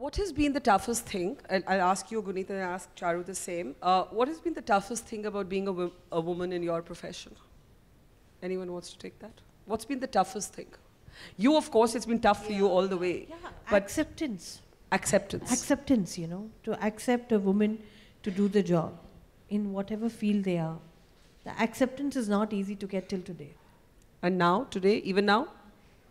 What has been the toughest thing? I'll, I'll ask you, Guneet, and I'll ask Charu the same. Uh, what has been the toughest thing about being a, wo- a woman in your profession? Anyone wants to take that? What's been the toughest thing? You, of course, it's been tough for you all the way. But acceptance. acceptance. Acceptance, you know, to accept a woman to do the job in whatever field they are. The acceptance is not easy to get till today. and now, today, even now?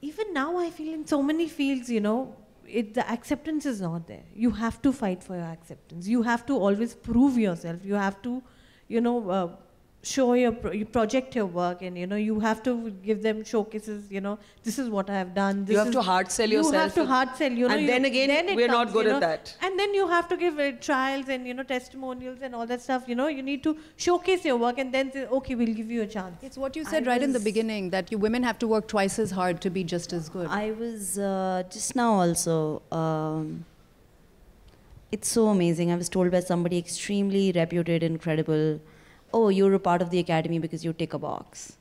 Even now, I feel in so many fields, you know, it, the acceptance is not there. You have to fight for your acceptance. You have to always prove yourself. You have to, you know, uh, show your, pro- you project your work, and you know, you have to give them showcases. You know, this is what I have done. This You have is- to hard sell yourself You have yourself to hard sell. You know, and you- then again, it we're not good you at that. And then you have to give uh, trials and you know testimonials and all that stuff. You know, you need to showcase your work, and then say, okay, we'll give you a chance. It's what you said I right in the beginning that you women have to work twice as hard to be just as good. I was uh, just now also. Um, it's so amazing. I was told by somebody extremely reputed, incredible. Oh, you're a part of the academy because you tick a box.